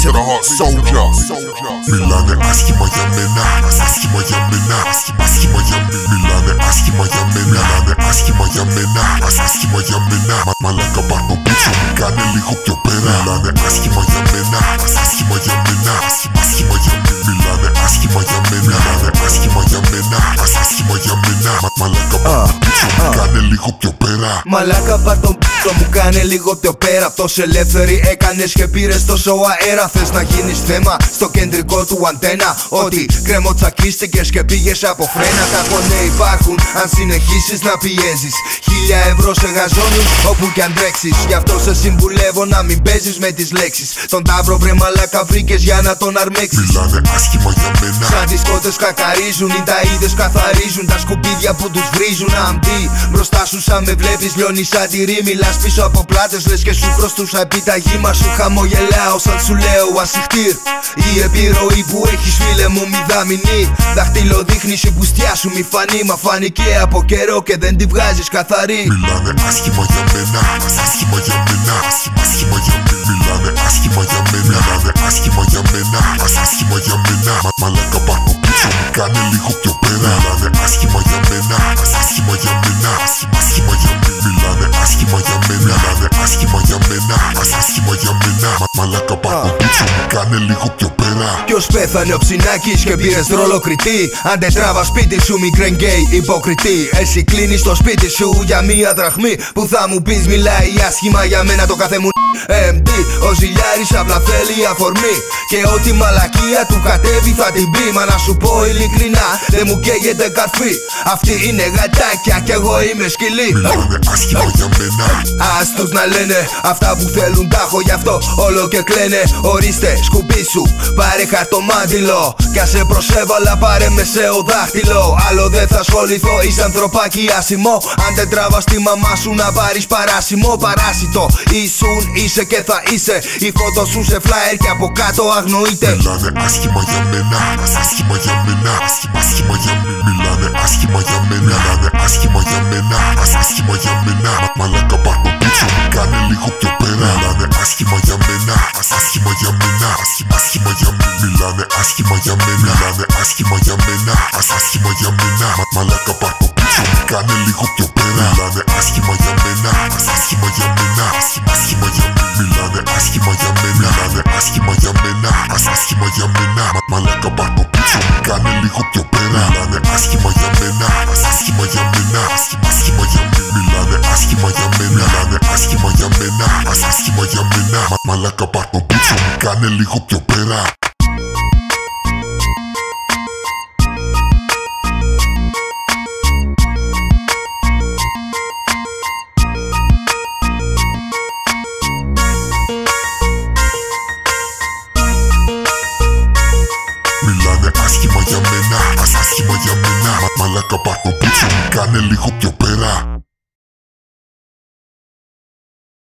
to the heart soldier. Μιλάνε άσχημα για μένα, άσχημα για μένα, άσχημα για μένα. Μιλάνε άσχημα για μένα, μιλάνε άσχημα για μένα, άσχημα για μένα. Μα, μαλάκα πάρ' πίσω, κάνε λίγο πιο πέρα. Μιλάνε άσχημα για μένα, άσχημα για μένα, άσχημα για μένα. Μιλάνε άσχημα για μένα, μιλάνε άσχημα για μένα, άσχημα για μένα. Μα, μαλάκα πάρ' πίσω, κάνε λίγο πιο πέρα. Μαλάκα πάρ' τον πίσω μου κάνε λίγο πιο πέρα. Τόσο ελεύθερη έκανες και πήρες τόσο αέρα. Θες να γίνεις θέμα στο κεντρικό του αντένα. Ότι κρέμο τσακίστηκες και πήγες από φρένα. Τα κονέ υπάρχουν αν συνεχίσεις να πιέζεις. Χίλια ευρώ σε γαζόνι όπου κι αν τρέξεις. Γι' αυτό σε συμβουλεύω να μην παίζεις με τις λέξεις. Τον τάβρο βρε μαλάκα βρήκες για να τον αρμέξεις. Μιλάνε άσχημα για μένα. Σαν τις κότες κακαρίζουν Οι ταΐδες καθαρίζουν. Τα σκουπίδια που τους βρίζουν Αμπτή μπροστά σου σαν με βλέπεις Λιώνεις σαν τη ρή Μιλάς πίσω από πλάτες Λες και σου χρωστούσα επιταγή Μα σου χαμογελάω σαν σου λέω ασυχτήρ Η επιρροή που έχεις φίλε μου μηδαμινή Δάχτυλο δείχνεις η πουστιά σου μη φανεί Μα φάνηκε από καιρό και δεν τη βγάζεις καθαρή Μιλάνε άσχημα για μένα, άσχημα για μένα, άσχημα για μένα. Μιλάνε άσχημα για μένα, μιλάνε άσχημα για μένα, άσχημα για μένα. Μα, μαλάκα πάρ' πίσω, κάνε λίγο πιο πέρα. Άσχημα για μένα. Μα, μαλάκα πάρ' πίσω, κάνε λίγο πιο πέρα. Ποιος πέθανε ο ψινάκης και πήρες ρόλο κριτή Αν δεν τράβα σπίτι σου μικρέν γκέι υποκριτή Εσύ κλείνεις το σπίτι σου για μία δραχμή Που θα μου πεις μιλάει άσχημα για μένα το κάθε μου MD Ο Ζηλιάρης απλά θέλει αφορμή. Και ό,τι μαλακία του κατέβει θα την πει. Μα να σου πω ειλικρινά δεν μου καίγεται καρφί. Αυτή είναι γατάκια κι εγώ είμαι σκυλί. Μιλάνε άσχημα για μένα. Ας τους να λένε αυτά που θέλουν τα έχω γι' αυτό. Όλο και κλαίνε Ορίστε σκουπί σου. Πάρε χαρτομάτιλο. Κι ας σε προσέβαλα πάρε μεσαίο δάχτυλο Άλλο δεν θα ασχοληθώ είσαι ανθρωπάκι άσημο. Αν δεν τράβας τη μαμά σου να πάρεις παράσημο. Παράσιτο ήσουν είσαι και θα είσαι Η φώτο σου σε φλάερ και από κάτω αγνοείται Μιλάνε άσχημα για μένα, άσχημα για μένα, άσχημα για μένα. Μιλάνε άσχημα για μένα, μιλάνε άσχημα για μένα, άσχημα για μένα. Μα, μαλάκα πάρ' πίσω, κάνε λίγο πιο πέρα. Μιλάνε άσχημα για μένα, άσχημα για μένα, άσχημα για μένα. Μιλάνε άσχημα για μένα, μιλάνε άσχημα για μένα, άσχημα για μένα. Μα, μαλάκα πάρ' πίσω, κάνε λίγο πιο πέρα. Μιλάνε άσχημα για μένα, άσχημα για μένα, μιλάνε άσχημα για μένα, άσχημα για μένα. Μα, μαλάκα πάρ' πίσω, κάνε λίγο πιο πέρα. Μιλάνε άσχημα για μένα, άσχημα για μένα, άσχημα για μένα. Μιλάνε άσχημα για μένα, μιλάνε άσχημα για μένα, άσχημα για μένα. Μα, μαλάκα πάρ' πίσω, κάνε λίγο πιο πέρα. Μαλάκα πάρ' πίσω, κάνε λίγο πιο πέρα.